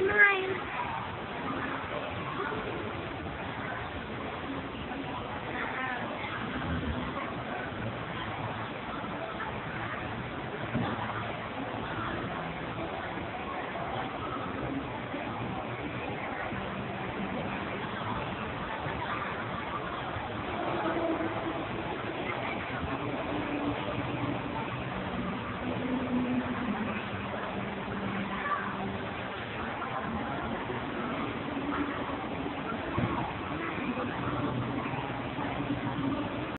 Mine.